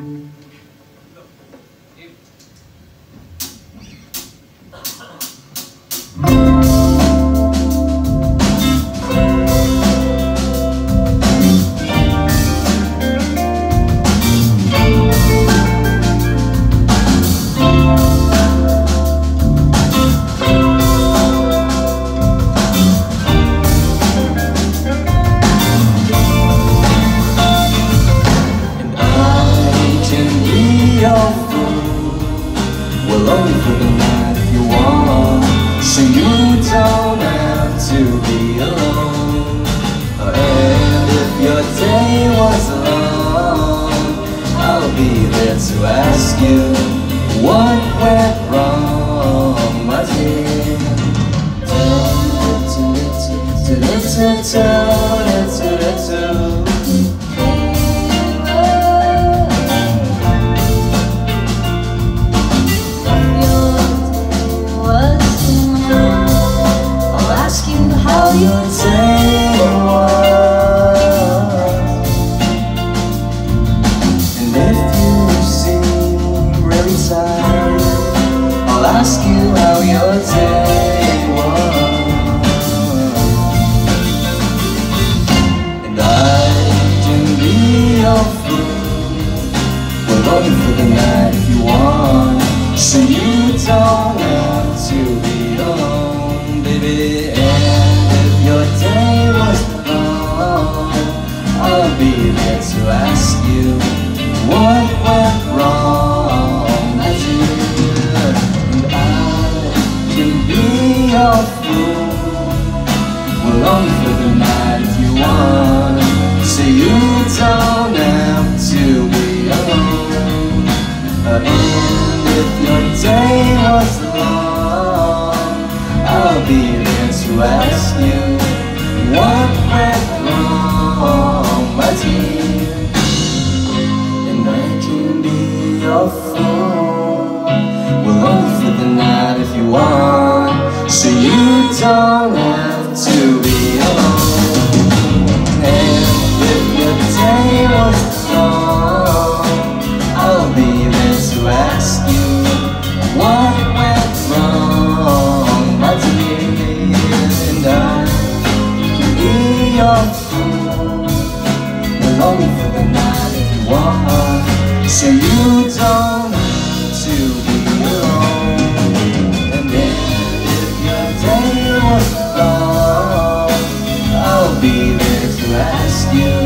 嗯。to be alone And if your day was long I'll be there to ask you What went wrong, my dear. hold you for the night if you want. So you don't have to be alone, baby. And if your day was long I'll be there to ask you What went wrong. I did And I can be your fool. We'll only for the night if you want. if your day was long I'll be there to ask you What went wrong, my dear And I can be your fool. We'll only for the night if you want. So you don't have to be alone. only for the night. If you want So you don't have to be alone. And then if your day was long I'll be there to ask you